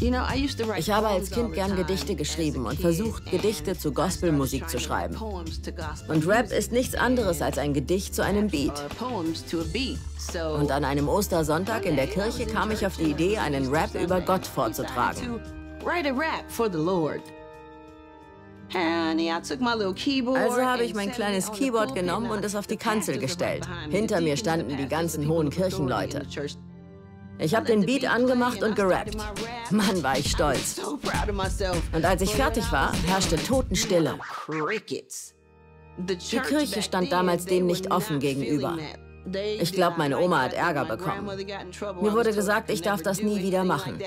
Ich habe als Kind gern Gedichte geschrieben und versucht, Gedichte zu Gospelmusik zu schreiben. Und Rap ist nichts anderes als ein Gedicht zu einem Beat. Und an einem Ostersonntag in der Kirche kam ich auf die Idee, einen Rap über Gott vorzutragen. Also habe ich mein kleines Keyboard genommen und es auf die Kanzel gestellt. Hinter mir standen die ganzen hohen Kirchenleute. Ich habe den Beat angemacht und gerappt. Mann, war ich stolz. Und als ich fertig war, herrschte Totenstille. Die Kirche stand damals dem nicht offen gegenüber. Ich glaube, meine Oma hat Ärger bekommen. Mir wurde gesagt, ich darf das nie wieder machen.